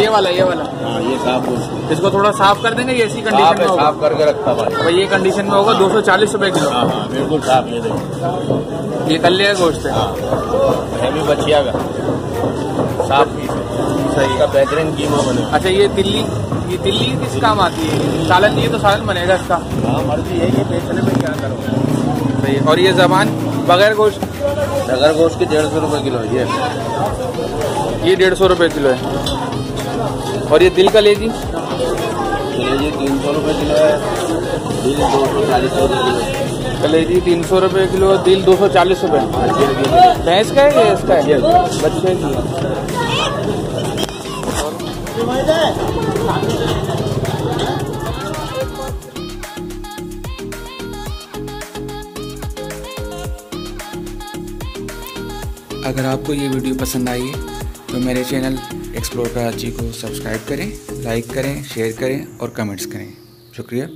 ये वाला ये वाला। हाँ ये साफ़ इसको थोड़ा साफ़ कर देंगे ये इसी कंडीशन में होगा। साफ़ करके रखता भाई। भाई ये कंडीशन में होगा दो सौ चालीस रुपए किलो। हाँ हाँ बिल्कुल साफ़ ये देखो। ये कल्ले का गोश्त है। हाँ भी बचिया का। साफ़ पीस सही इसका बेहतरीन कीमा बने। अच्छा ये दिल्ली ये दिल्ली किस काम आती है? सालन ये तो सालन बनेगा इसका। हाँ मर्ज़ी है ये बेचने में क्या करोगे सही और ये जबान बगैर गोश्त? नगर गोश्त की डेढ़ सौ रुपये किलो है ये। ये डेढ़ सौ रुपये किलो है। और ये दिल का लेजी ये तीन सौ रुपये किलो है। दिल दो सौ चालीस रुपये किलो है। कलेजी तीन सौ रुपये किलो दिल दो सौ चालीस रुपये भैंस का है इसका? है बच्चे की अगर आपको ये वीडियो पसंद आई है तो मेरे चैनल एक्सप्लोर कराची को सब्सक्राइब करें लाइक करें शेयर करें और कमेंट्स करें। शुक्रिया।